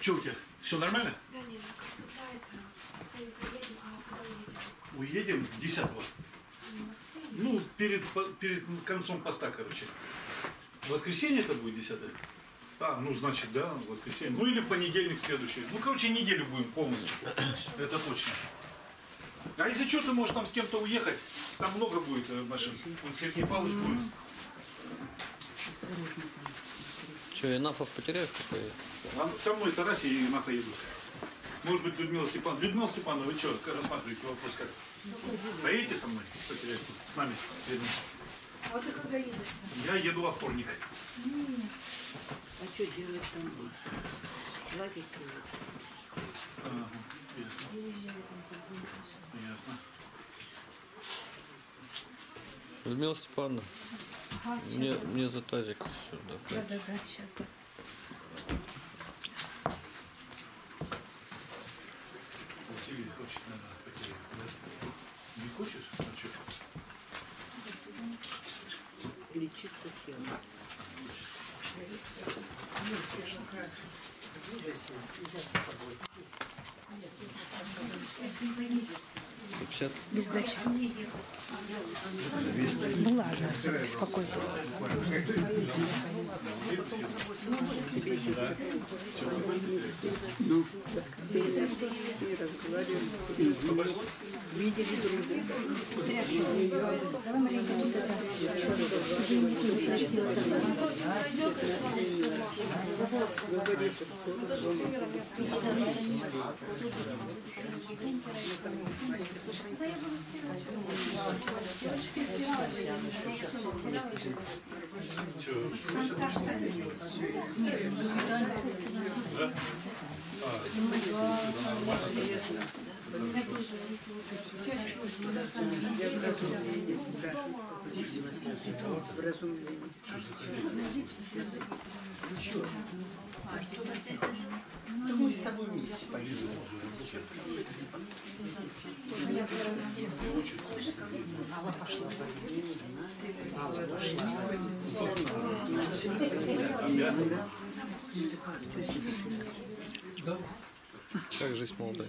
Что у тебя? Все нормально? Да нет, когда это, мы приедем, а уедем? Уедем 10 В воскресенье? Ну, перед, перед концом поста, короче. В воскресенье это будет 10 А, ну, значит, да, в воскресенье. Ну, или в понедельник следующий. Ну, короче, неделю будем полностью. Это точно. А если что, ты можешь там с кем-то уехать. Там много будет э, машин. Он Сергей Павлович будет. Че, Инафов потеряешь поедет? А со мной Тараси и Маха едут. Может быть, Людмила Степановна. Людмила Степановна, вы что, рассматриваете вопрос как? Поедете со мной? С нами? А ты когда едешь? Я еду во вторник. А что делать там? Ловить надо. Ага, ясно. Ясно. Людмила Степановна, Ага, мне, мне за тазик сюда. Да, да, да, сейчас. Да. Василий хочет, надо потерять, да? Не хочешь? А что? Лечиться села. Пятьдесят. Без сдачи. Ну ладно, беспокойся. Видели друг друга. Говорится, что Что? Да? я в разумении. Да. Мы с тобой вместе поедем. Алла пошла. Алла пошла. Как жизнь молодая?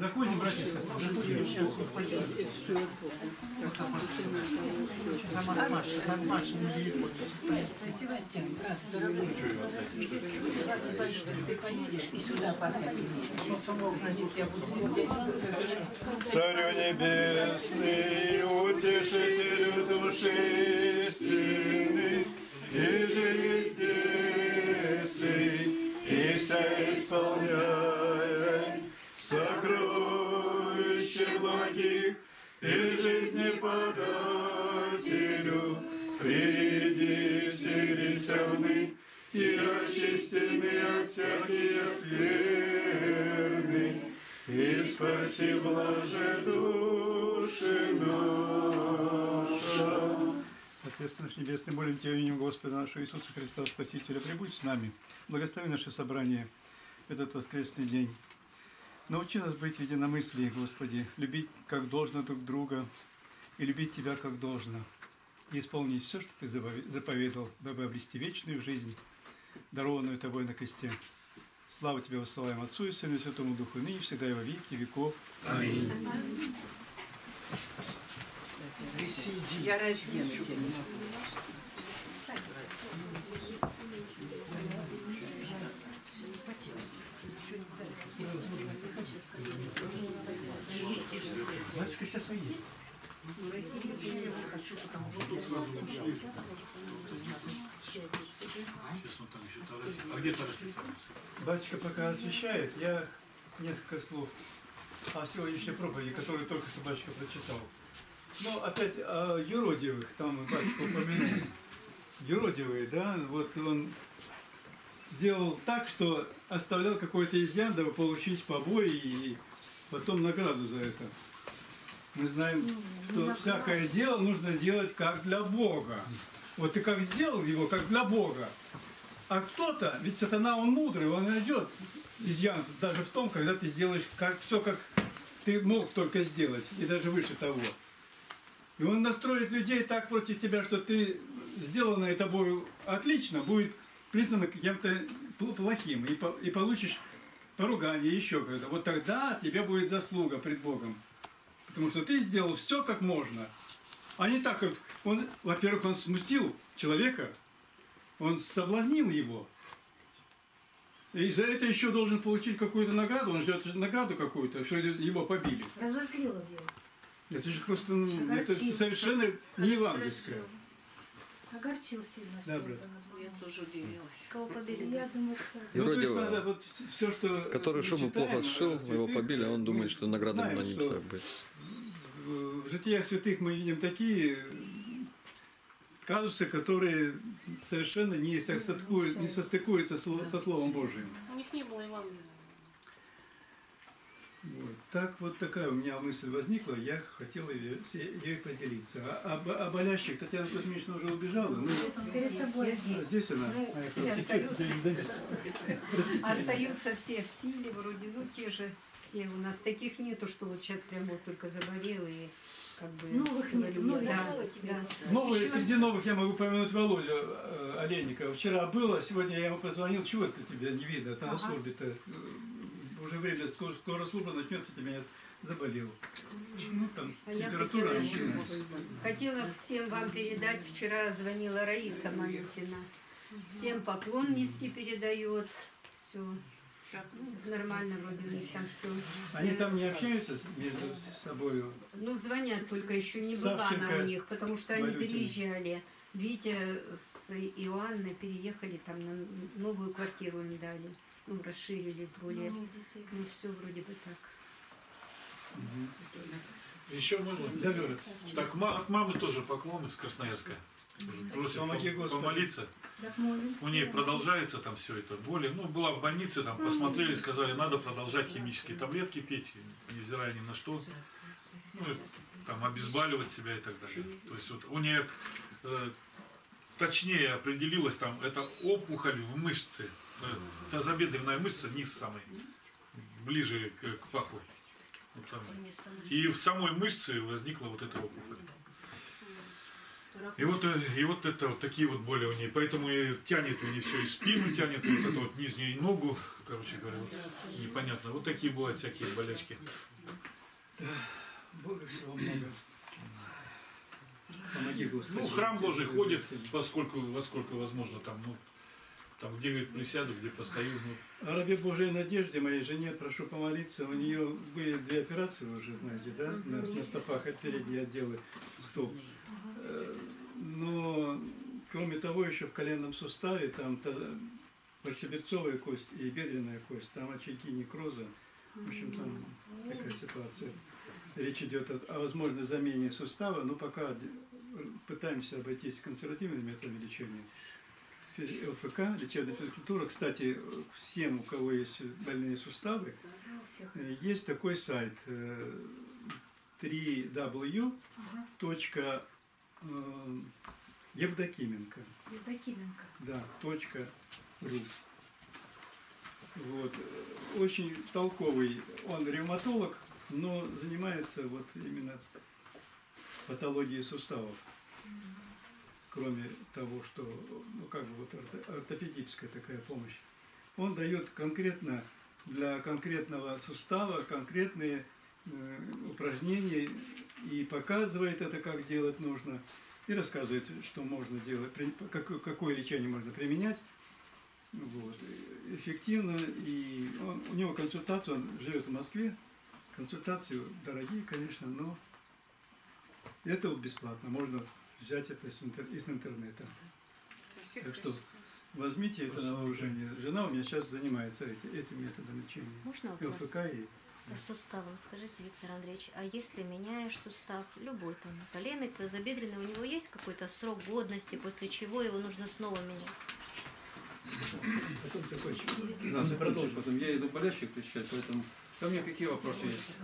А 17. Заходим, братья. Там от Маши, там Маша на телефоне. Царю небесный, утешителю души истины, и же везде и вся исполняй благих и жизни подателю, приди вселися в и очистены от всякие скверны, и спаси блаже души наша. Отец наш Небесный, молим Тебя именем Господа нашего Иисуса Христа, Спасителя, прибудь с нами. Благослови наше собрание этот воскресный день. Научи нас быть в единомыслии, Господи, любить как должно друг друга и любить Тебя как должно. И исполнить все, что Ты запове- заповедал, дабы обрести вечную жизнь, дарованную Тобой на кресте. Славу Тебе высылаем Отцу и Сыну и Святому Духу, ныне и всегда и во веки веков. Аминь. Я рожден Батюшка сейчас уедет. Сейчас он там еще Тараси. А где Тараси? Батюшка пока освещает, я несколько слов о сегодняшней проповеди, которую только что батюшка прочитал. Ну, опять о юродивых, там батюшка упомянул. Юродивые, да, вот он делал так, что оставлял какой-то изъян, дабы получить побои и потом награду за это. Мы знаем, что всякое дело нужно делать как для Бога. Вот ты как сделал его, как для Бога. А кто-то, ведь сатана, он мудрый, он найдет изъян даже в том, когда ты сделаешь как, все как ты мог только сделать, и даже выше того. И он настроит людей так против тебя, что ты сделанное тобой отлично будет признано кем-то пл- плохим, и, по- и получишь поругание еще когда. Вот тогда тебе будет заслуга пред Богом. Потому что ты сделал все как можно. А не так, как он, во-первых, он смутил человека, он соблазнил его. И за это еще должен получить какую-то награду, он ждет награду какую-то, что его побили. Разозлила дело. Это же просто, ну, это совершенно не евангельское. Огорчил сильно. Да, что брат. Я тоже удивилась. Кого побили? Я думаю, что... Ну, то есть надо вот все, что который шубу плохо сшил, его святых, побили, а он мы думает, что награда на небесах будет. В житиях святых мы видим такие казусы, которые совершенно не состыкуют- не состыкуются со Словом Божьим. У них не было Евангелия. Вот. Так вот такая у меня мысль возникла, я хотел ее, ею поделиться. А, об, о болящих Татьяна Кузьмична уже убежала, ну, Перед тобой. а здесь она. Ну, А, все остаются. Остаются все в силе, вроде, ну, те же все у нас. Таких нету, что вот сейчас прям вот только заболел и как бы... Новых нет, новых. да, да. Новые, Еще среди новых я могу помянуть Володю э, Олейникова. Вчера было, сегодня я ему позвонил, чего это тебя не видно, на Ага. службе-то. Уже время, скоро, скоро служба начнется, ты меня заболел. Ну, там А я температура хотела, еще- начинается. хотела всем вам передать, вчера звонила Раиса Малютина. Всем поклон низкий передает. Все. Нормально вроде у них там все. Они там не общаются между собой? Ну, звонят, только еще не была Савченко, она у них, потому что они Малютина. переезжали. Витя с Иоанной переехали там на новую квартиру им дали. Ну, расширились более. Ну, все вроде бы так. Еще можно? Да. Так, от мамы тоже поклон из Красноярска. Просим Помоги, помолиться. У нее продолжается там все это боли. Ну, была в больнице, там посмотрели, сказали, надо продолжать химические таблетки пить, невзирая ни на что. Ну, и там обезболивать себя и так далее. То есть вот у нее э, точнее определилось там, это опухоль в мышце. Э, тазобедренная мышца, низ самый, ближе к, к паху. Вот там. И в самой мышце возникла вот эта опухоль. И вот, э, и вот это вот такие вот боли у нее. Поэтому и тянет у нее все, и спину тянет, и вот эту вот нижнюю ногу, короче говоря, вот, непонятно. Вот такие бывают всякие болячки. Бога всего много. Помоги, Господи. Ну, храм Божий ходит, поскольку, во сколько возможно, там, ну, там, где, говорит, присяду, где постою, ну, О рабе Божьей Надежде, моей жене, прошу помолиться. У нее были две операции уже, знаете, да? На, на стопах от передние отделы стоп. Э, Но, кроме того, еще в коленном суставе, там та- подщебецовая кость и бедренная кость, там очаги некроза. В общем, там такая ситуация. Речь идет о, о возможной замене сустава, но пока пытаемся обойтись консервативными методами лечения. ЛФК, лечебная физкультура. Кстати, всем, у кого есть больные суставы, э, есть такой сайт э, 3w. точка, э, Евдокименко. Да, точка ру. Вот. э, Очень толковый. Он ревматолог, но занимается вот именно патологией суставов. Кроме того, что, ну как бы вот орто- ортопедическая такая помощь. Он дает конкретно для конкретного сустава конкретные э, упражнения и показывает это, как делать нужно, и рассказывает, что можно делать, при- какое, какое лечение можно применять. Вот. Эффективно, и он- у него консультация, он живет в Москве, консультации дорогие, конечно, но это бесплатно, можно взять это из, интер- из интернета. Так что возьмите это на вооружение. Жена у меня сейчас занимается эти- этим методом лечения. Можно вопрос? ЛФК и По суставам скажите, Виктор Андреевич, а если меняешь сустав, любой там, коленный, тазобедренный, у него есть какой-то срок годности, после чего его нужно снова менять? потом закончим. Надо продолжить потом. Я иду болящих посещать, поэтому ко мне какие вопросы есть?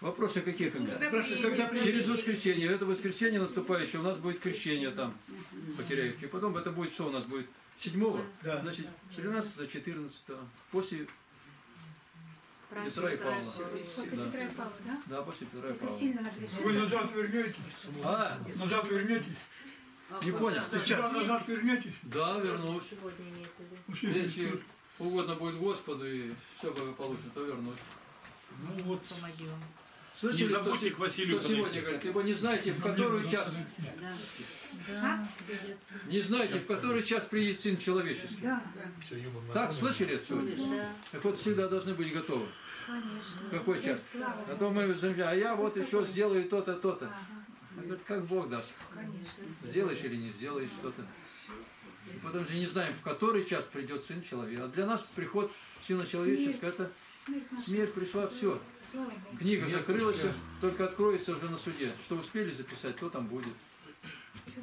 Вопросы какие когда приедете? Через воскресенье. Это воскресенье наступающее, у нас будет крещение там, потеряющее. Потом это будет что у нас будет? Седьмого? Да. Значит, 13 14 После Петра и Павла. После Да. Петра и Павла, да? Да, после Петра и Если Павла. Вы назад вернетесь? А, Назад вернетесь? не понял. Сейчас назад вернетесь? Да, вернусь. Если угодно будет Господу и все благополучно, то вернусь. Ну вот, Слышали, Не забудьте что, к Василию что сегодня говорят, ибо не знаете, в который час, Да. не знаете, в который час приедет Сын Человеческий. Да. Так, слышали это сегодня? Да. Так вот всегда должны быть готовы. Конечно. Какой час? А то мы земля, а я вот еще сделаю то-то, то-то. А говорит, как Бог даст. Конечно. Сделаешь или не сделаешь что-то. И Потому что не знаем, в который час придет Сын Человека. А для нас приход Сына Человеческого это Смерть пришла, все. Книга закрылась, только откроется уже на суде. Что успели записать, то там будет.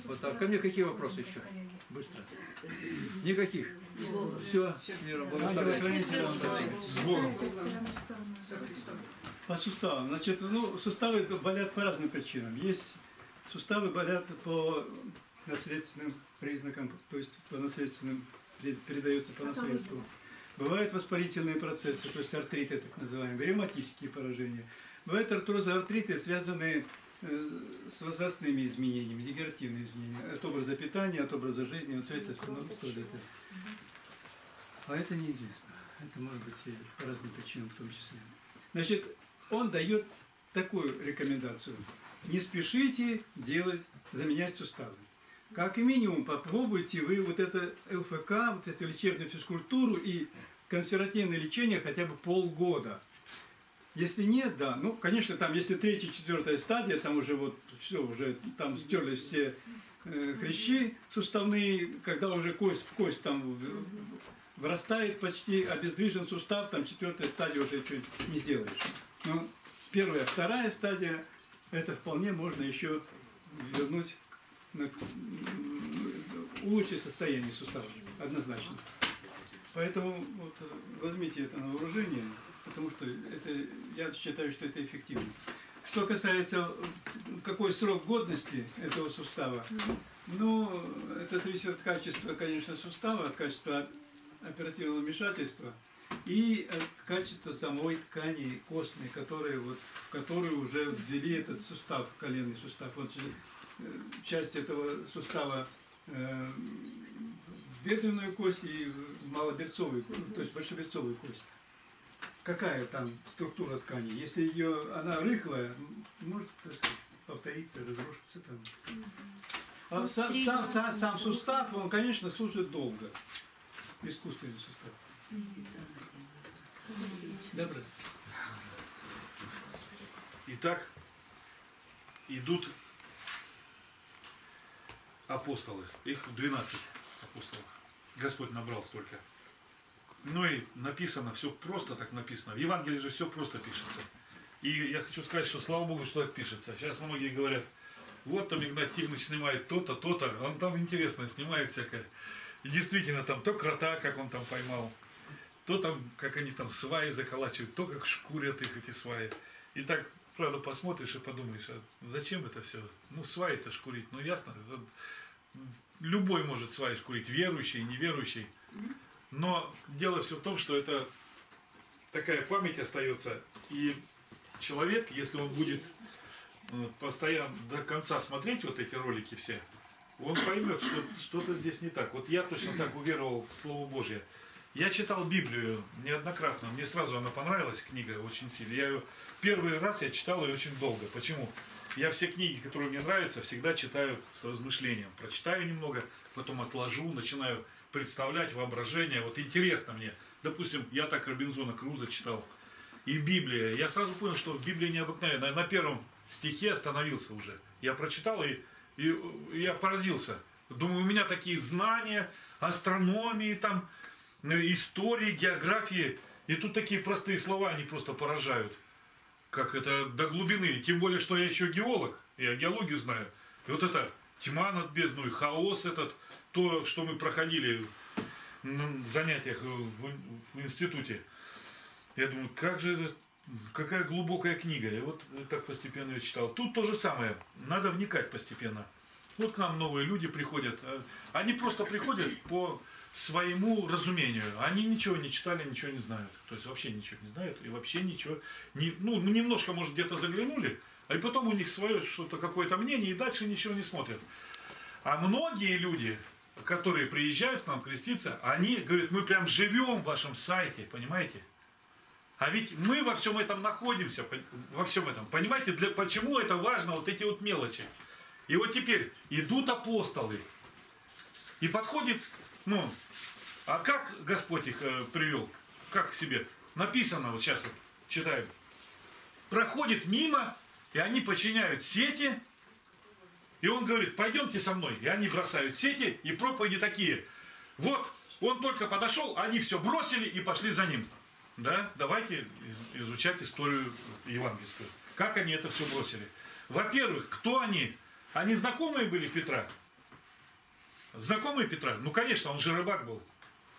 Вот так. Ко мне какие вопросы еще? Быстро. Никаких. Все, с миром благословляйте. с Богом. По суставам. Значит, ну, суставы болят по разным причинам. Есть суставы болят по наследственным признакам, то есть по наследственным, пере- передается по наследству. Бывают воспалительные процессы, то есть артриты так называемые, ревматические поражения. Бывают артрозы, артриты, связанные э, с возрастными изменениями, дегенеративными изменениями, от образа питания, от образа жизни, вот все это все равно стоит это. А это неизвестно. Это может быть и по разным причинам в том числе. Значит, он дает такую рекомендацию. Не спешите делать, заменять суставы. Как минимум попробуйте вы вот это ЛФК, вот эту лечебную физкультуру и консервативное лечение хотя бы полгода. Если нет, да, ну, конечно, там, если третья, четвертая стадия, там уже вот все, уже там стерлись все э, хрящи суставные, когда уже кость в кость там вырастает почти, обездвижен сустав, там четвертая стадия уже ничего не сделаешь. Но первая, вторая стадия, это вполне можно еще вернуть, улучшить состояние сустава, однозначно. Поэтому вот, э, возьмите это на вооружение, потому что это, я считаю, что это эффективно. Что касается, э, какой срок годности этого сустава, ну, это зависит от качества, конечно, сустава, от качества оперативного вмешательства и от качества самой ткани костной, которые вот, в которую уже ввели этот сустав, коленный сустав. Э, часть этого сустава э, в бедренную кость и в малоберцовую, кость, то есть большеберцовую кость. Какая там структура ткани? Если ее, она рыхлая, может так сказать, повториться, разрушиться там. А Ну, сам, сам, сам, сам сустав, он, конечно, служит долго. Искусственный сустав. Добро. Итак, идут апостолы. Их 12 апостолов. Господь набрал столько. Ну и написано, все просто так написано. В Евангелии же все просто пишется. И я хочу сказать, что слава Богу, что так пишется. Сейчас многие говорят, вот там Игнат Тихонович снимает то-то, то-то. Он там интересно снимает всякое. И действительно, там то крота, как он там поймал, то там, как они там сваи заколачивают, то как шкурят их эти сваи. И так, правда, посмотришь и подумаешь, а зачем это все? Ну, сваи-то шкурить, ну ясно, это любой может сваи шкурить, верующий, неверующий. Но дело все в том, что это такая память остается, и человек, если он будет э, постоянно до конца смотреть вот эти ролики все, он поймет, что что-то здесь не так. Вот я точно так уверовал в Слово Божье. Я читал Библию неоднократно. Мне сразу она понравилась, книга, очень сильно. Я ее первый раз я читал ее очень долго. Почему? Я все книги, которые мне нравятся, всегда читаю с размышлением. Прочитаю немного, потом отложу, начинаю представлять воображение. Вот интересно мне. Допустим, я так Робинзона Круза читал. И Библия. Я сразу понял, что в Библии необыкновенно. На первом стихе остановился уже. Я прочитал и, и я поразился. Думаю, у меня такие знания астрономии, там, э, истории, географии. И тут такие простые слова, они просто поражают. Как это до глубины. Тем более, что я еще геолог. Я геологию знаю. И вот это тьма над бездной, хаос этот, то, что мы проходили на занятиях в, институте. Я думаю, как же это, какая глубокая книга. И вот так постепенно ее читал. Тут то же самое. Надо вникать постепенно. Вот к нам новые люди приходят. а Они просто приходят по своему разумению. Они ничего не читали, ничего не знают. То есть вообще ничего не знают и вообще ничего не, ну, немножко, может, где-то заглянули, а и потом у них свое что-то, какое-то мнение, и дальше ничего не смотрят. А многие люди, которые приезжают к нам креститься, они говорят, мы прям живем в вашем сайте, понимаете? А ведь мы во всем этом находимся, во всем этом. Понимаете, для, почему это важно, вот эти вот мелочи. И вот теперь идут апостолы. И подходит, ну, а как Господь их э, привел? Как к себе? Написано, вот сейчас вот читаем. Проходит мимо, и они подчиняют сети, и он говорит, пойдемте со мной. И они бросают сети, и проповеди такие. Вот, он только подошел, они все бросили и пошли за ним. Да, давайте изучать историю евангельскую. Как они это все бросили. Во-первых, кто они? Они знакомые были Петра? Знакомые Петра? Ну, конечно, он же рыбак был.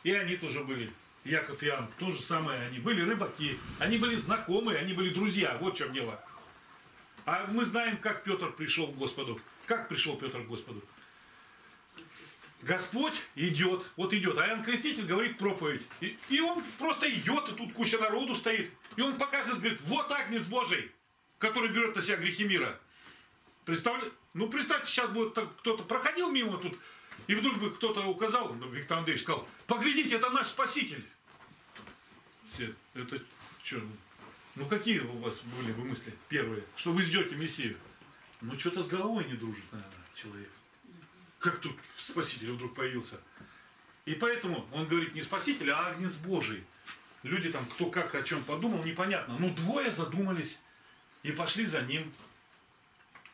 И они тоже были. Яков и Иоанн, то же самое. Они были рыбаки. Они были знакомые, они были друзья. Вот в чем дело. А мы знаем, как Петр пришел к Господу. Как пришел Петр к Господу? Господь идет, вот идет, а Иоанн Креститель говорит проповедь. И, и он просто идет, и тут куча народу стоит. И он показывает, говорит, вот Агнец Божий, который берет на себя грехи мира. Представляете? Ну, представьте, сейчас будет кто-то проходил мимо тут, и вдруг бы кто-то указал, ну, Виктор Андреевич сказал, поглядите, это наш Спаситель. Все, это что? Ну, какие у вас были бы мысли первые, что вы ждете Мессию? Ну, что-то с головой не дружит, наверное, человек. Как тут Спаситель вдруг появился? И поэтому он говорит не Спаситель, а Агнец Божий. Люди там, кто как о чем подумал, непонятно. Ну, двое задумались и пошли за ним.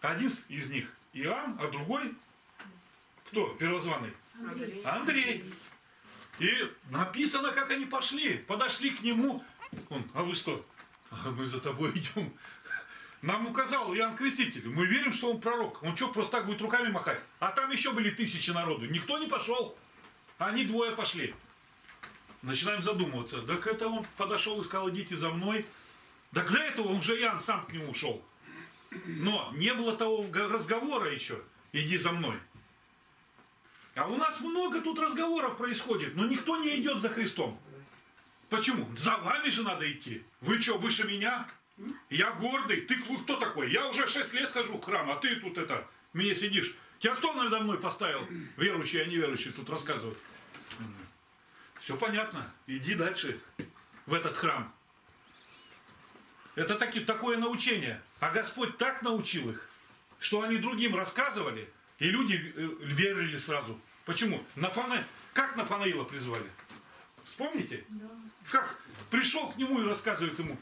Один из них Иоанн, а другой кто первозваный? Андрей. Андрей. И написано, как они пошли. Подошли к нему. Он, а вы что? А мы за тобой идем. Нам указал Иоанн Креститель. Мы верим, что он пророк. Он что, просто так будет руками махать? А там еще были тысячи народу. Никто не пошел. Они двое пошли. Начинаем задумываться. Так это он подошел и сказал, идите за мной. Так для этого он же Иоанн сам к нему ушел. Но не было того разговора еще. Иди за мной. А у нас много тут разговоров происходит, но никто не идет за Христом. Почему? За вами же надо идти. Вы что, выше меня? Я гордый. Ты кто такой? Я уже 6 лет хожу в храм, а ты тут это, мне сидишь. Тебя кто надо мной поставил? Верующие, а неверующие тут рассказывают. Все понятно. Иди дальше в этот храм. Это таки, такое научение. А Господь так научил их, что они другим рассказывали, и люди э, верили сразу. Почему? Нафана... Как Нафанаила призвали? Вспомните? Да. Как? Пришел к нему и рассказывает ему,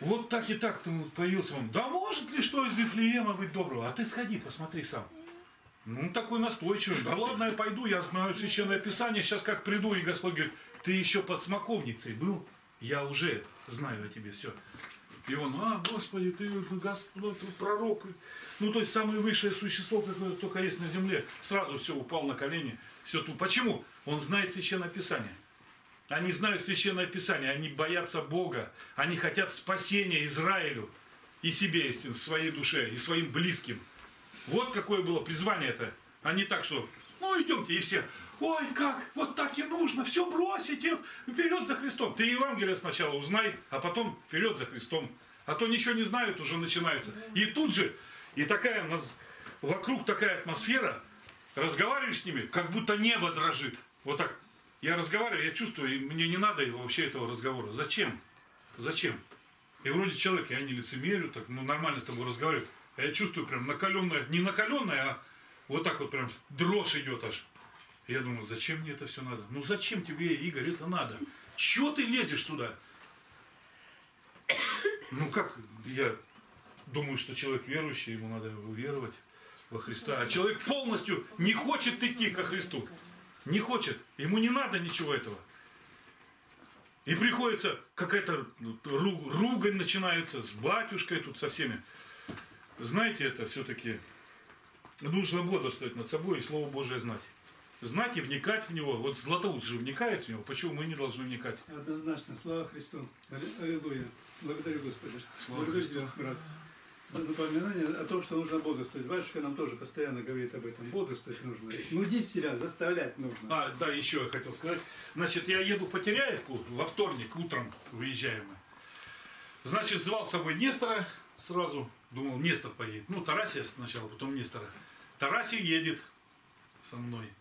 вот так и так появился он. Да может ли что из Вифлеема быть доброго? А ты сходи, посмотри сам. Ну, такой настойчивый. Да ладно, я пойду, я знаю священное писание, сейчас как приду, и Господь говорит, ты еще под смоковницей был? Я уже знаю о тебе все. И он, а, Господи, ты Господь, пророк. Ну, то есть самое высшее существо, какое только есть на земле. Сразу все, упал на колени. Все тут. Почему? Он знает Священное Писание. Они знают Священное Писание, они боятся Бога. Они хотят спасения Израилю и себе, естественно, своей душе и своим близким. Вот какое было призвание это. А не так, что ну идемте, и все, ой, как, вот так и нужно, все бросить, и вперед за Христом. Ты Евангелие сначала узнай, а потом вперед за Христом. А то ничего не знают, уже начинается. И тут же, и такая, вокруг такая атмосфера, разговариваешь с ними, как будто небо дрожит. Вот так. Я разговариваю, я чувствую, и мне не надо вообще этого разговора. Зачем? Зачем? И вроде человек, я не лицемерю, так, ну нормально с тобой разговариваю. А я чувствую прям накаленное, не накаленное, а вот так вот прям дрожь идет аж. Я думаю, зачем мне это все надо? Ну зачем тебе, Игорь, это надо? Чего ты лезешь сюда? Ну как, я думаю, что человек верующий, ему надо уверовать во Христа. А человек полностью не хочет идти ко Христу. Не хочет. Ему не надо ничего этого. И приходится какая-то ругань начинается с батюшкой тут со всеми. Знаете, это все-таки нужно бодрствовать над собой и Слово Божие знать. Знать и вникать в него. Вот Златоуст же вникает в него. Почему мы не должны вникать? Однозначно. Слава Христу. Аллилуйя. Благодарю Господа. Слава Благодарю Христу. брат. напоминание о том, что нужно бодрствовать. Батюшка нам тоже постоянно говорит об этом. Бодрствовать нужно. Нудить себя, заставлять нужно. А, да, еще я хотел сказать. Значит, я еду в Потеряевку во вторник утром выезжаем мы. Значит, звал с собой Нестора сразу. Думал, Нестор поедет. Ну, Тарасия сначала, потом Нестора. Тарасий едет со мной.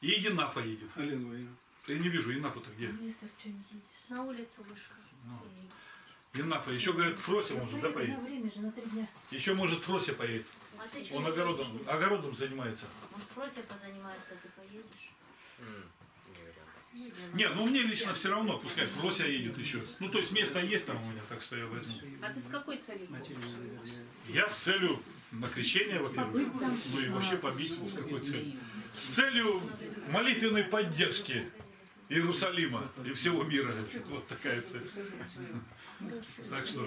И Енафа едет. Владимировна. Я не вижу, Енафа-то где? Мистер, что не едешь? На улицу вышел. Ну, Енафа. Еще, говорят, Фрося может, да, поедет? На время же, на три дня. Еще, может, Фрося поедет. А ты что Он огородом, едешь? огородом занимается. Может, Фрося позанимается, а ты поедешь? Не, ну мне лично все равно, пускай Фрося едет еще. Ну, то есть место есть там у меня, так что я возьму. А ты с какой целью? Я с целью на крещение, во-первых, ну и вообще побить с какой целью? С целью молитвенной поддержки Иерусалима и всего мира. Вот такая цель. Так что.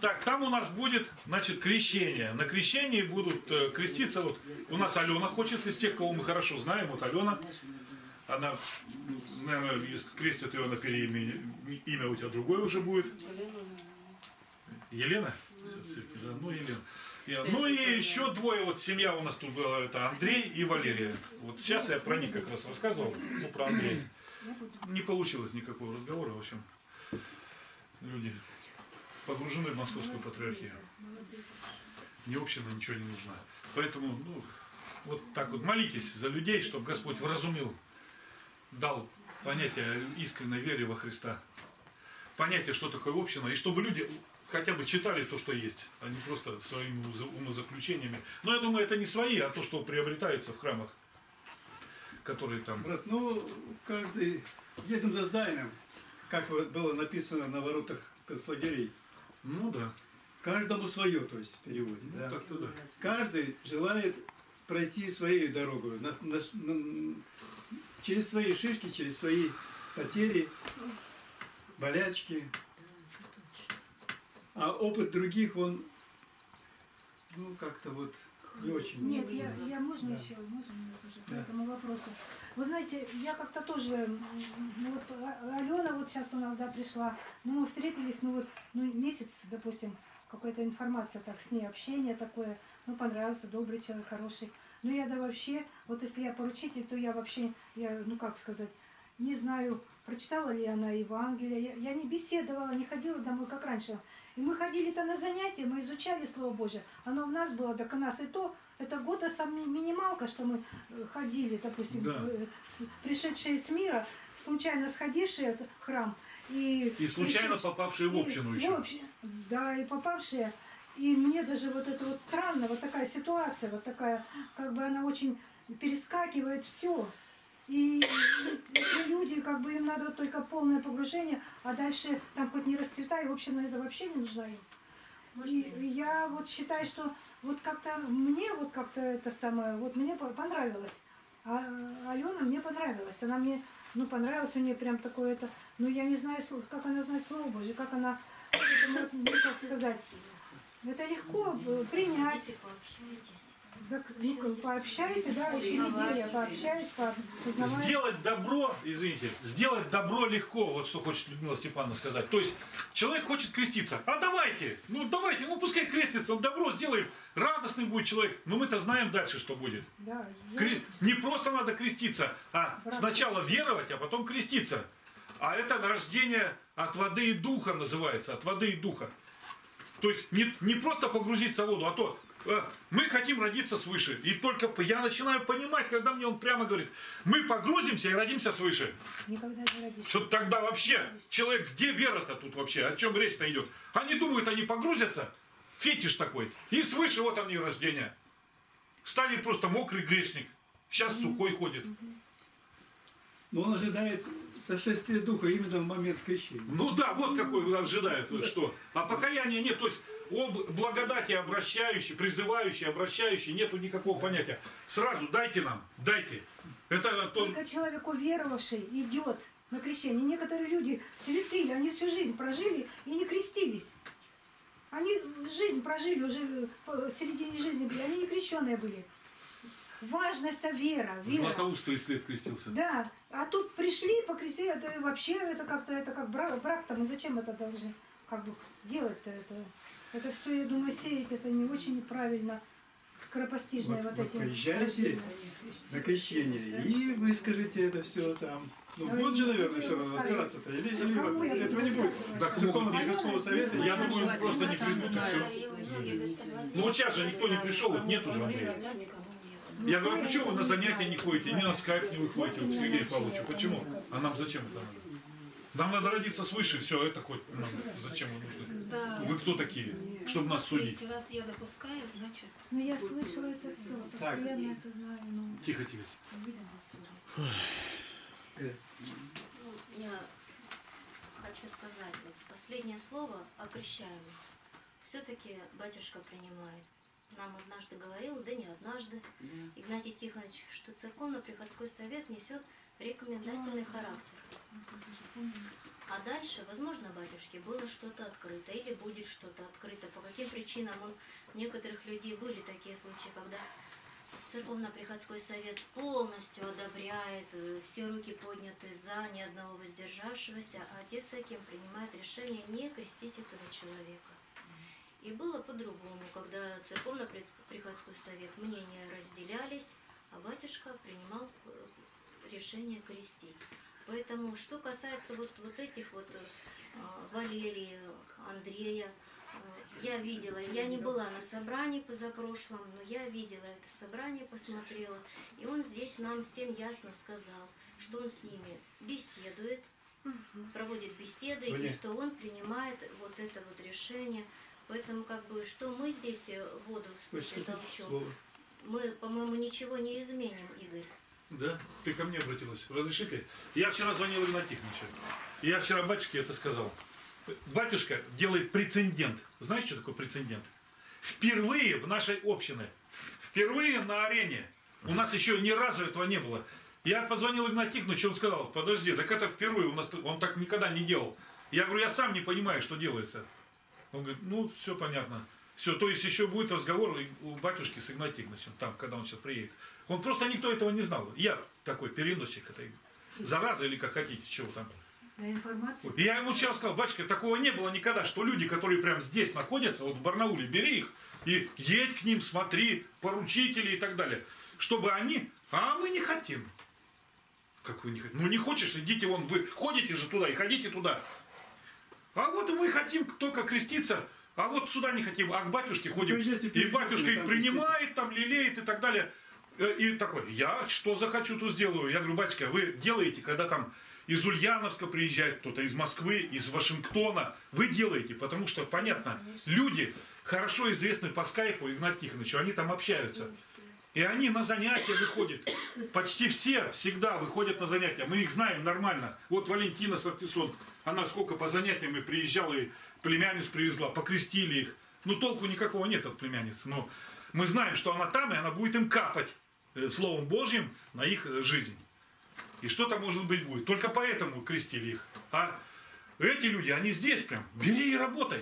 Так, там у нас будет, значит, крещение. На крещении будут э, креститься. Вот у нас Алена хочет из тех, кого мы хорошо знаем. Вот Алена. Она, наверное, крестит ее на переимя, имя у тебя другое уже будет. Елена? Всё-таки, да, Ну, Елена. Я- Ну и еще двое, вот семья у нас тут была, это Андрей и Валерия. Вот сейчас я про них как раз рассказывал, ну, про Андрея. Не получилось никакого разговора, в общем. Люди погружены в московскую патриархию. Ни община, ничего не нужна. Поэтому, ну, вот так вот молитесь за людей, чтобы Господь вразумил, дал понятие искренней вере во Христа. Понятие, что такое община, и чтобы люди хотя бы читали то, что есть, а не просто своими умозаключениями. Но я думаю, это не свои, а то, что приобретается в храмах, которые там... Брат, ну, каждый едем за зданием, как было написано на воротах концлагерей. Ну да. Каждому свое, то есть, в переводе. да. Так-то да. Каждый желает пройти своей дорогой, на- на- на- через свои шишки, через свои потери, болячки. А опыт других, он, ну, как-то вот не очень. Нет, я, я можно еще, можно тоже по Да. этому вопросу. Вы знаете, я как-то тоже, ну вот А- Алена вот сейчас у нас, да, пришла, ну мы встретились, ну вот, ну месяц, допустим, какая-то информация, так, с ней общение такое, ну понравился, добрый человек, хороший. Но я да вообще, вот если я поручитель, то я вообще, я, ну как сказать, не знаю, прочитала ли она Евангелие, я, я не беседовала, не ходила домой, как раньше. И мы ходили-то на занятия, мы изучали Слово Божье. Оно в нас было, так у нас и то, это года сам ми- минималка, что мы э, ходили, допустим, Да. э, пришедшие с мира, случайно сходившие в храм. И, И случайно пришедшие- попавшие в и- общину в еще. общ- Да, и попавшие. И мне даже вот это вот странно, вот такая ситуация, вот такая, как бы она очень перескакивает все. И люди, как бы им надо только полное погружение, а дальше там хоть не расцветай, община это вообще не нужна им. И я вот считаю, что вот как-то мне вот как-то это самое, вот мне по- понравилось. А Алена мне понравилась. Она мне, ну, понравилась у нее прям такое это, ну, я не знаю, как она знает Слово Божье, как она, это, ну, ну, как сказать, это легко э, принять. Так, ну, пообщайся, да, еще неделя, пообщаюсь, по- познавай. Сделать добро, извините, сделать добро легко, вот что хочет Людмила Степановна сказать. То есть человек хочет креститься, а давайте, ну давайте, ну пускай крестится, он добро сделаем, радостный будет человек, но мы-то знаем дальше, что будет. Да, я- Кре- Не просто надо креститься, а сначала веровать, а потом креститься. А это рождение от воды и духа называется, от воды и духа. То есть не, не просто погрузиться в воду, а то мы хотим родиться свыше. И только я начинаю понимать, когда мне он прямо говорит, мы погрузимся и родимся свыше. никогда не. Что тогда вообще, человек, где вера-то тут вообще? О чем речь-то идет? Они думают, они погрузятся, фетиш такой, и свыше вот они рождение. Станет просто мокрый грешник. Сейчас сухой ходит. Но он ожидает сошествия духа именно в момент крещения. Ну да, вот какой ожидает, что. А покаяния нет, то есть об благодати обращающий, призывающий, обращающий, нету никакого понятия. Сразу дайте нам, дайте. Это то, Только человек уверовавший идет на крещение. Некоторые люди святые, они всю жизнь прожили и не крестились. Они жизнь прожили, уже в середине жизни были, они не крещенные были. Важность это вера, вера. Златоуст след крестился. Да, а тут пришли, покрестили, это вообще, это как-то, это как брак, брак там, и зачем это должны как бы делать-то это? Это все, я думаю, сеять это не очень правильно. Скоропостижные вот, Вот эти. поезжайте на крещение и выскажите это все там. Ну, Да будет же, наверное, все равно отбираться-то. Или, или кому я этого не будет. Так Закон городского совета. Я думаю, просто не придут и все. Ну вот сейчас же никто не пришел, вот нет уже Андрея. Я говорю, а почему вы на занятия не ходите, ни на скайп не выходите вот к Сергею Павловичу? Почему? А нам зачем это нужно? Нам надо родиться свыше, все, это хоть нам зачем вы нужны? Да. Вы кто такие, чтобы нас судить? Раз я допускаю, значит... Ну я слышала это все, Так. постоянно это знаю. Ну. Тихо, тихо. Ну, Я хочу сказать, вот последнее слово о крещаемых. Все-таки батюшка принимает. Нам однажды говорил, да не однажды, Игнатий Тихонович, что церковно-приходской совет несет рекомендательный характер. А дальше, возможно, батюшке было что-то открыто или будет что-то открыто. По каким причинам он, некоторых людей были такие случаи, когда церковно-приходской совет полностью одобряет, э, все руки подняты за, ни одного воздержавшегося, а отец Аким принимает решение не крестить этого человека. И было по-другому, когда церковно-приходской совет мнения разделялись, а батюшка принимал э, решение крестить. Поэтому, что касается вот, вот этих вот э, Валерия, Андрея, э, я видела, я не была на собрании позапрошлом, но я видела это собрание, посмотрела, и он здесь нам всем ясно сказал, что он с ними беседует, проводит беседы, и Валерий. что он принимает вот это вот решение. Поэтому как бы, что мы здесь э, воду в Слушайте, толчем, мы, по-моему, ничего не изменим, Игорь. Да? Ты ко мне обратилась. Разрешите? Я вчера звонил Игнатию Тихоновичу. Я вчера батюшке это сказал. Батюшка делает прецедент. Знаешь, что такое прецедент? Впервые в нашей общине, впервые на арене, у нас еще ни разу этого не было. Я позвонил Игнатию Тихоновичу, он сказал, подожди, так это впервые, у нас, он так никогда не делал. Я говорю, я сам не понимаю, что делается. Он говорит, ну, все понятно. Все, то есть еще будет разговор у батюшки с Игнатием Тихоновичем, там, когда он сейчас приедет. Он просто никто этого не знал. Я такой переносчик этой заразы или как хотите, чего там. И я ему вчера сказал, батюшка, такого не было никогда, что люди, которые прямо здесь находятся, вот в Барнауле, бери их и едь к ним, смотри, поручители и так далее, чтобы они, а мы не хотим. Как вы не хотите? Ну не хочешь, идите вон, вы ходите же туда и ходите туда. А вот мы хотим только креститься, а вот сюда не хотим, а к батюшке ходим. Поезжайте, И батюшка их принимает, там лелеет и так далее. Э, И такой, я что захочу, то сделаю. Я говорю, батюшка, вы делаете, когда там из Ульяновска приезжает кто-то, из Москвы, из Вашингтона. Вы делаете, потому что, понятно, люди хорошо известны по скайпу Игнат Тихоновичу, они там общаются. И они на занятия выходят. Почти все всегда выходят на занятия. Мы их знаем нормально. Вот Валентина Сартисон, она сколько по занятиям и приезжала, и племянниц привезла, покрестили их. Ну, толку никакого нет от племянниц. Но мы знаем, что она там, и она будет им капать Словом Божьим на их э, жизнь. И что там, может быть, будет. Только поэтому крестили их. А эти люди, они здесь прям. Бери и работай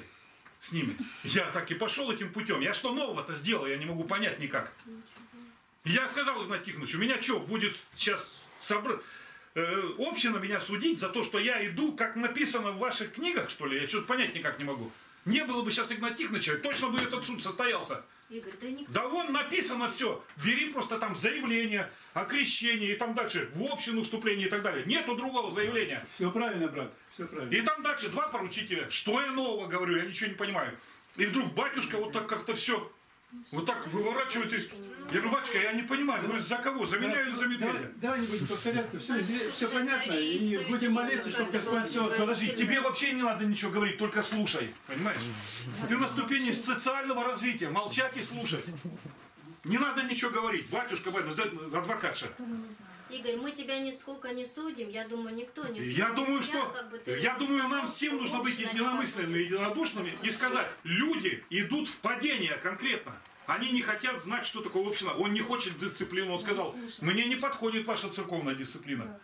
с ними. Я так и пошел этим путем. Я что нового-то сделал, я не могу понять никак. Я сказал Игнатию Тихоновичу, меня что, будет сейчас собр... э, община меня судить за то, что я иду, как написано в ваших книгах, что ли? Я что-то понять никак не могу. Не было бы сейчас Игнатия Тихоновича, точно бы этот суд состоялся. Игорь, да никто Да вон написано все. Бери просто там заявление о крещении и там дальше в общину вступление и так далее. Нету другого заявления. Все правильно, брат, все правильно. И там дальше два поручителя. Что я нового говорю, я ничего не понимаю. И вдруг батюшка вот так как-то все вот так выворачивает. И... Я говорю, батюшка, я не понимаю, вы за кого? За меня или за медведя? Давай, давай не будем повторяться, все, все понятно, и будем молиться, чтобы Господь все... Подожди, тебе вообще не надо ничего говорить, только слушай, понимаешь? Ты на ступени социального развития, молчать и слушать. Не надо ничего говорить, батюшка, батюшка, адвокатша. Игорь, мы тебя нисколько не судим, я думаю, никто не судит. Я думаю, что, как бы, я думаю, сказал, нам всем нужно быть единомысленными, единодушными и сказать, люди идут в падение конкретно. Они не хотят знать, что такое община. Он не хочет дисциплину. Он сказал, мне не подходит ваша церковная дисциплина.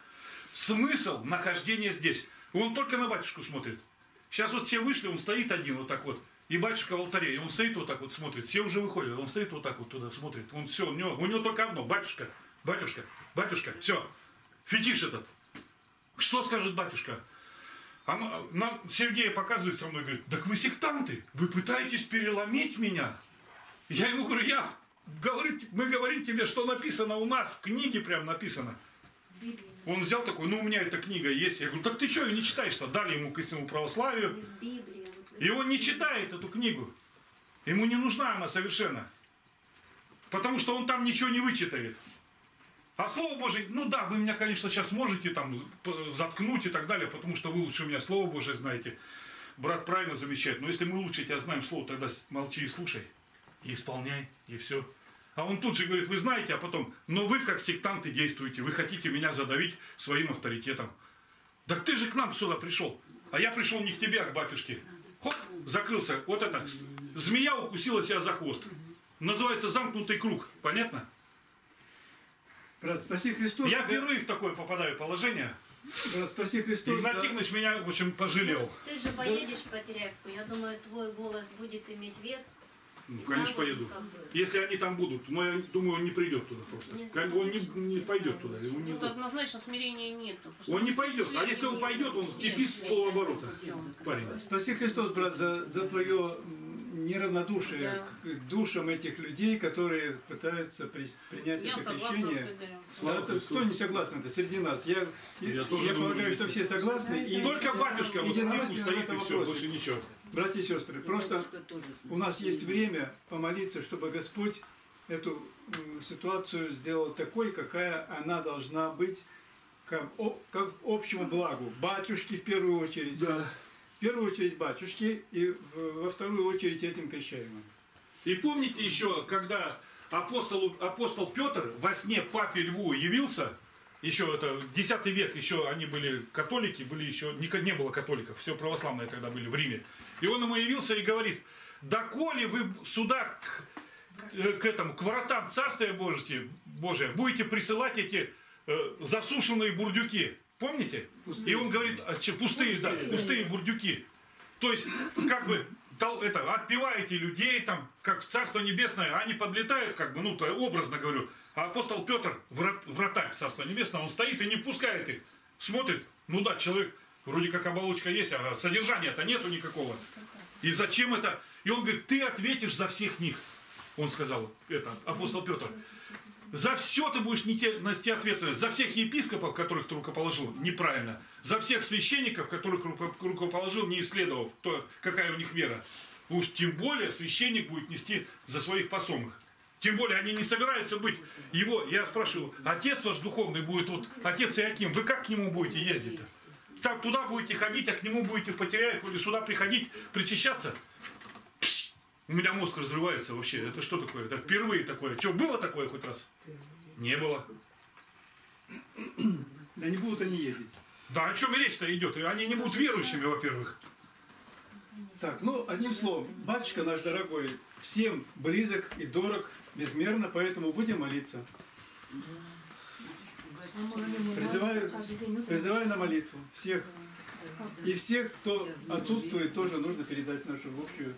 Смысл нахождения здесь. Он только на батюшку смотрит. Сейчас вот все вышли, он стоит один вот так вот. И батюшка в алтаре, и он стоит вот так вот, смотрит. Все уже выходят, он стоит вот так вот туда, смотрит. Он все, у него, у него только одно, батюшка, батюшка, батюшка, все. Фетиш этот. Что скажет батюшка? Она, нам Сергей показывает со мной, говорит, так вы сектанты, вы пытаетесь переломить меня. Я ему говорю, я, говорю, мы говорим тебе, что написано у нас, в книге прям написано. Он взял такой, ну у меня эта книга есть. Я говорю, так ты что не читаешь-то? Дали ему к истинному православию. И он не читает эту книгу. Ему не нужна она совершенно. Потому что он там ничего не вычитает. А Слово Божие, ну да, вы меня, конечно, сейчас можете там заткнуть и так далее, потому что вы лучше меня Слово Божие знаете. Брат правильно замечает. Но если мы лучше тебя знаем Слово, тогда молчи и слушай. И исполняй, и все. А он тут же говорит, вы знаете, а потом, но вы как сектанты действуете, вы хотите меня задавить своим авторитетом. Так ты же к нам сюда пришел. А я пришел не к тебе, а к батюшке. Хоп, закрылся. Вот это. Змея укусила себя за хвост. Называется замкнутый круг. Понятно? Брат, спаси Христос. Я впервые в такое попадаю положение. Брат, спаси Христос. Игнат да. Тихонович меня, в общем, пожалел. Ты же поедешь в Потеряевку, я думаю, твой голос будет иметь вес. Ну, конечно, поеду. как бы. Если они там будут, но я думаю, он не придет туда просто. Не Как бы он не, не пойдет туда. Ему не- Тут однозначно смирения нету. Он не пойдет. А если он пойдет, он кипит с полуоборота. Парень. Спаси Христос, брат, за, за твое неравнодушие Да. к душам этих людей, которые пытаются при- принять Я это крещение. с Игорем. Слава Да, кто не согласен, это среди нас. Я, Я тоже думаю, полагаю, что все согласны. И, Только батюшка вот сверху стоит и все, вопросе. больше ничего. Братья и сестры, просто у нас есть время помолиться, чтобы Господь эту ситуацию сделал такой, какая она должна быть, как, о- как общему благу. Батюшки в первую очередь. Да. В первую очередь батюшки и во вторую очередь этим крещаемым. И помните еще, когда апостол, апостол Петр во сне папе Льву явился, еще это 10 век, еще они были католики, были еще, не, не было католиков, все православные тогда были в Риме. И он ему явился и говорит, доколе вы сюда к, к этому, к воротам Царствия Божия, Божия будете присылать эти э, засушенные бурдюки. Помните? И он говорит, а, че, пустые, да, пустые бурдюки. То есть, как бы, тол- это, отпеваете людей, там, как в Царство Небесное, они подлетают, как бы, ну, то образно говорю. А апостол Петр, врат, вратарь Царства Небесного, он стоит и не пускает их. Смотрит, ну да, человек, вроде как оболочка есть, а содержания-то нету никакого. И зачем это? И он говорит, ты ответишь за всех них. Он сказал, это, апостол Петр. За все ты будешь нести, ответственность. За всех епископов, которых ты рукоположил, неправильно. За всех священников, которых руко- рукоположил, не исследовав, кто, какая у них вера. Уж тем более священник будет нести за своих посомых. Тем более они не собираются быть его. Я спрашиваю, отец ваш духовный будет, вот отец Иаким, вы как к нему будете ездить-то? Там туда будете ходить, а к нему будете в Потеряевку или сюда приходить, причащаться? У меня мозг разрывается вообще. Это что такое? Это впервые такое. Что, было такое хоть раз? Не было. Да не будут они ездить. Да о чем речь-то идет? Они не будут верующими, во-первых. Так, ну, одним словом, батюшка наш дорогой всем близок и дорог безмерно, поэтому будем молиться. Призываю, призываю на молитву всех. И всех, кто отсутствует, тоже нужно передать нашу общую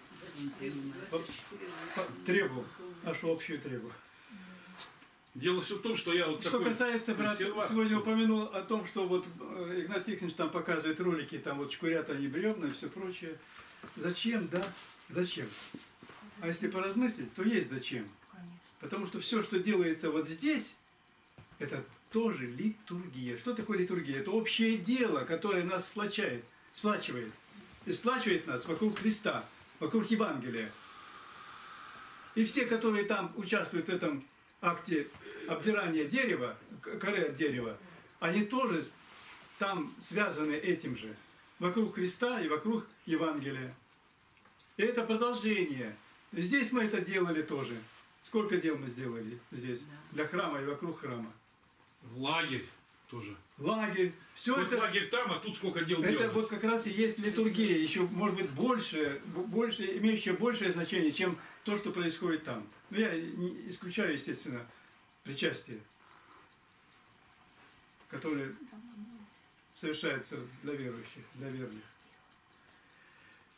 требу, нашу общую требу. Дело все в том, что я вот Что такой касается, брат, сегодня упомянул о том, что вот э, Игнат Тихонович там показывает ролики, там вот шкурят они бревна и все прочее. Зачем, да? Зачем? А если поразмыслить, то есть зачем. Потому что все, что делается вот здесь, это тоже литургия. Что такое литургия? Это общее дело, которое нас сплочает, сплачивает. И сплачивает нас вокруг Христа, вокруг Евангелия. И все, которые там участвуют в этом акте обдирания дерева, коры от дерева, они тоже там связаны этим же. Вокруг Христа и вокруг Евангелия. И это продолжение. Здесь мы это делали тоже. Сколько дел мы сделали здесь? Для храма и вокруг храма. Лагерь тоже. Лагерь. Все Хоть это... лагерь там, а тут сколько дел Это делалось. вот как раз и есть литургия, еще, может быть, больше, больше, имеющая большее значение, чем то, что происходит там. Но я не исключаю, естественно, причастие, которое совершается для верующих, для верных.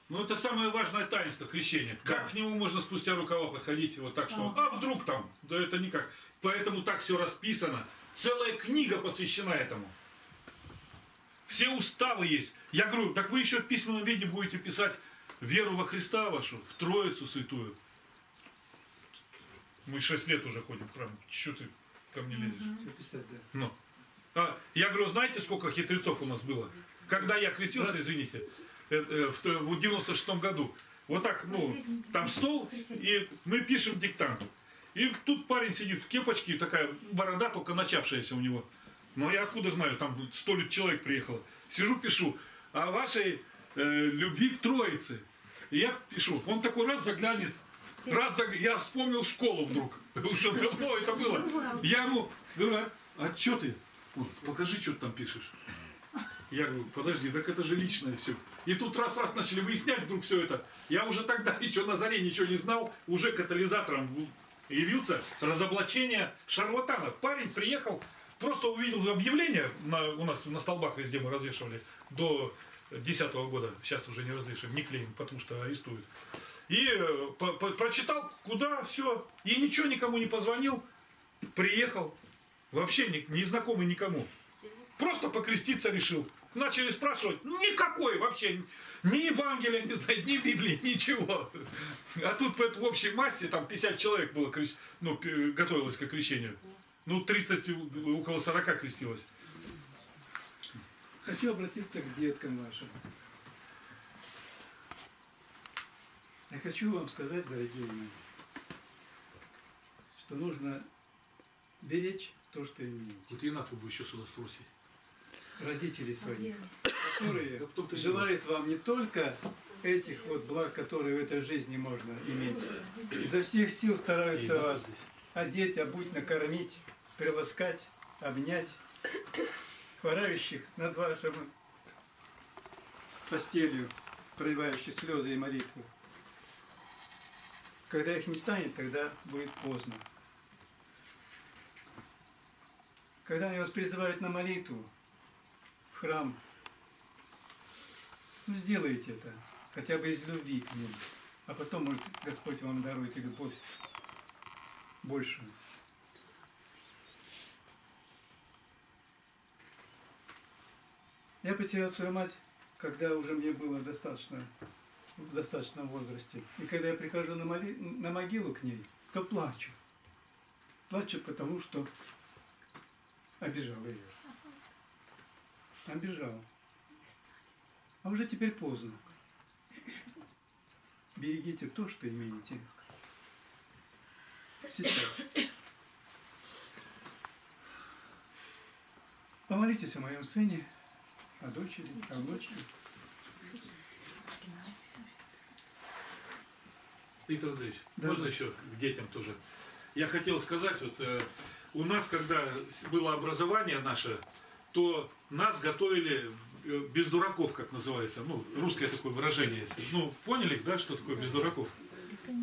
Ну, это самое важное таинство крещения. Как к нему можно спустя рукава подходить вот так что? А вдруг там? Да это никак. Поэтому так все расписано. Целая книга посвящена этому. Все уставы есть. Я говорю, так вы еще в письменном виде будете писать веру во Христа вашу, в Троицу Святую. Мы шесть лет уже ходим в храм. Че ты ко мне лезешь? Что писать, да. Ну. А, я говорю, знаете, сколько хитрецов у нас было? Когда я крестился, извините, э, э, в, т- в 96 году, вот так, ну, там стол, и мы пишем диктант. И тут парень сидит в кепочке, такая борода только начавшаяся у него. Ну, я откуда знаю, там сто лет человек приехало. Сижу, пишу о вашей э, любви к Троице. И я пишу, он такой раз заглянет, раз заг- я вспомнил школу вдруг. Уже давно это было. Я ему говорю, а, а что ты? Он, покажи, что ты там пишешь. Я говорю, подожди, так это же личное все. И тут раз-раз начали выяснять вдруг все это. Я уже тогда еще на заре ничего не знал, уже катализатором явился разоблачение шарлатана. Парень приехал, просто увидел объявление на, у нас на столбах везде мы развешивали до 2010 года. Сейчас уже не развешиваем, не клеим, потому что арестуют. И э, по- по- прочитал, куда, все. И ничего никому не позвонил. Приехал. Вообще не, не знакомый никому. Просто покреститься решил. Начали спрашивать, ну никакой вообще, ни Евангелия не знает, ни Библии, ничего. А тут в, этой общей массе, там 50 человек было, ну, готовилось к крещению. Ну, 30, у- около 40 крестилось. Хочу обратиться к деткам вашим. Я хочу вам сказать, дорогие мои, что нужно беречь то, что имеете. Вот и нахуй бы еще сюда струсить. Родители свои, которые желают вам не только этих вот благ, которые в этой жизни можно иметь, изо всех сил стараются вас одеть, обуть, накормить, приласкать, обнять, хворающих над вашим постелью, проливающих слезы и молитву. Когда их не станет, тогда будет поздно. Когда они вас призывают на молитву, храм, ну сделайте это, хотя бы из любви к ним. А потом, может, Господь вам дарует любовь большую. Я потерял свою мать, когда уже мне было достаточно, в достаточном возрасте. И когда я прихожу на, моли- на могилу к ней, то плачу. Плачу, потому что обижал ее. Обижал. А уже теперь поздно. Берегите то, что имеете. Сейчас. Помолитесь о моем сыне, о дочери, о внучке. Виктор Андреевич, Да. можно еще к детям тоже? Я хотел сказать, вот э, у нас, когда было образование наше, то нас готовили э, без дураков, как называется. Ну, русское такое выражение. Ну, поняли, да, что такое без дураков?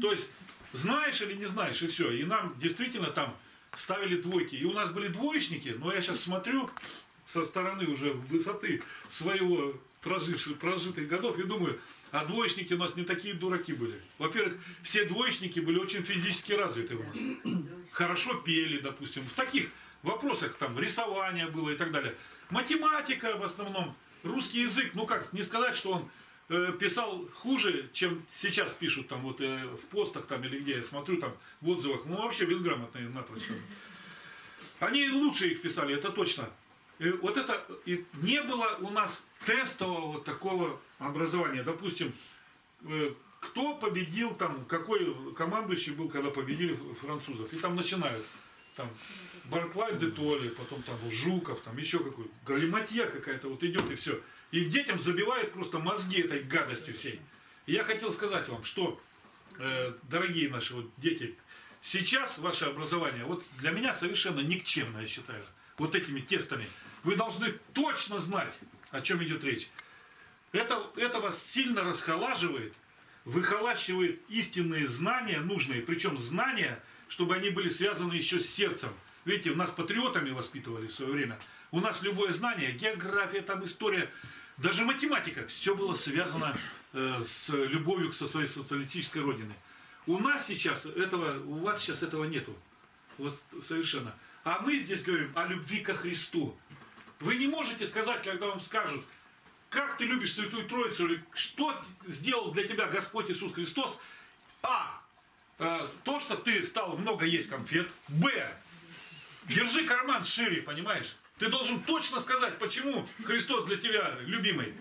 То есть, знаешь или не знаешь, и все. И нам действительно там ставили двойки. И у нас были двоечники, но я сейчас смотрю со стороны уже высоты своего проживших, прожитых годов и думаю, а двоечники у нас не такие дураки были. Во-первых, все двоечники были очень физически развиты у нас. Хорошо пели, допустим. В таких вопросах там рисование было и так далее. Математика в основном, русский язык, ну как, не сказать, что он э, писал хуже, чем сейчас пишут там вот э, в постах там или где я смотрю там в отзывах, ну вообще безграмотные напрочь. Они лучше их писали, это точно. И вот это и не было у нас тестового вот такого образования. Допустим, э, кто победил там, какой командующий был, когда победили французов. И там начинают. Там Барклай де Толли, потом там Жуков, там еще какой галиматья какая-то вот идет и все. И детям забивают просто мозги этой гадостью всей. И я хотел сказать вам, что, э, дорогие наши вот дети, сейчас ваше образование, вот для меня совершенно никчемное, я считаю, вот этими тестами. Вы должны точно знать, о чем идет речь. Это, это вас сильно расхолаживает, выхолащивает истинные знания, нужные, причем знания, чтобы они были связаны еще с сердцем. Видите, у нас патриотами воспитывали в свое время. У нас любое знание, география, там история, даже математика, все было связано э, с любовью к своей социалистической родине. У нас сейчас этого, у вас сейчас этого нету. Вот совершенно. А мы здесь говорим о любви ко Христу. Вы не можете сказать, когда вам скажут, как ты любишь Святую Троицу, или что сделал для тебя Господь Иисус Христос. А. э, то, что ты стал много есть конфет. Б. Держи карман шире, понимаешь? Ты должен точно сказать, почему Христос для тебя любимый.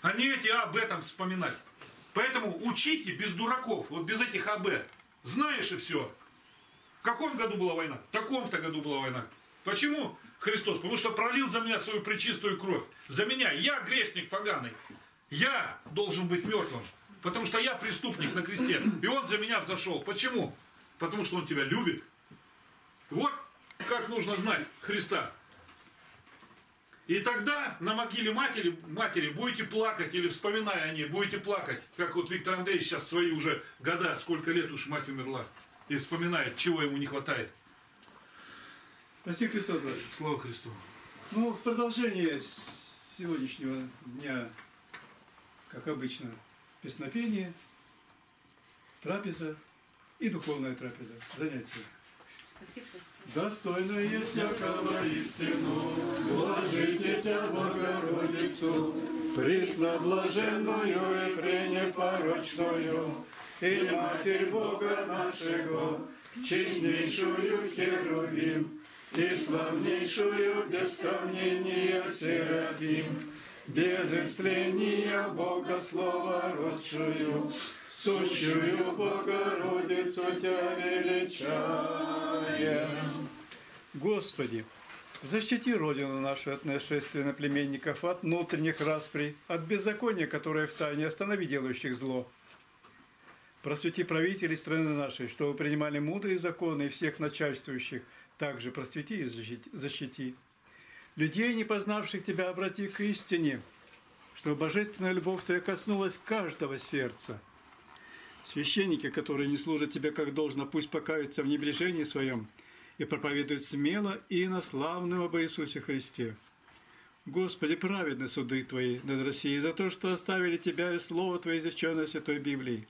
А не эти А, Б там вспоминать. Поэтому учите без дураков, вот без этих АБ. Знаешь и все. В каком году была война? В таком-то году была война. Почему Христос? Потому что пролил за меня свою пречистую кровь. За меня. Я грешник поганый. Я должен быть мертвым. Потому что я преступник на кресте. И он за меня взошел. Почему? Потому что он тебя любит. Вот как нужно знать Христа. И тогда на могиле матери, матери будете плакать, или вспоминая о ней, будете плакать, как вот Виктор Андреевич сейчас свои уже года, сколько лет уж мать умерла, и вспоминает, чего ему не хватает. Спаси Христос, брат. Слава Христу. Ну, в продолжение сегодняшнего дня, как обычно, песнопение, трапеза и духовная трапеза, занятие. Спасибо. Достойное всякого истину, Вложите тебя, Богородицу, Пресноблаженную и пренепорочную, И Матерь Бога нашего, Честнейшую Херувим, И славнейшую без сравнения Серафим, Без истления Бога Слова родшую, Сущую Богородицу Тебя величаем. Господи, защити Родину нашу от нашествия на племенников, от внутренних расприй, от беззакония, которое в тайне, останови делающих зло. Просвети правителей страны нашей, чтобы принимали мудрые законы и всех начальствующих, также просвети и защити. Людей, не познавших Тебя, обрати к истине, чтобы божественная любовь Твоя коснулась каждого сердца. Священники, которые не служат Тебе как должно, пусть покаются в небрежении своем и проповедуют смело и на славном об Иисусе Христе. Господи, праведны суды Твои над Россией за то, что оставили Тебя и Слово Твое, изреченное Святой Библии.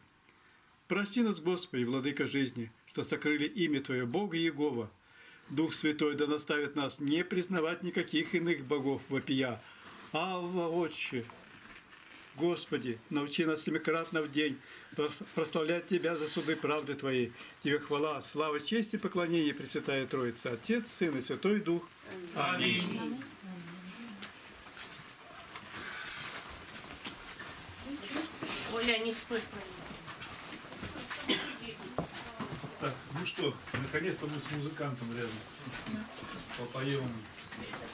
Прости нас, Господи, Владыка жизни, что сокрыли имя Твое, Бога Иегова. Дух Святой да наставит нас не признавать никаких иных богов вопия. Алла, Отче, Господи, научи нас семикратно в день прос- прославлять Тебя за суды правды Твоей. Тебе хвала, слава, честь и поклонение, Пресвятая Троица, Отец, Сын и Святой Дух. Аминь. Оля, не стой. Так, ну что, наконец-то мы с музыкантом рядом. Попоем.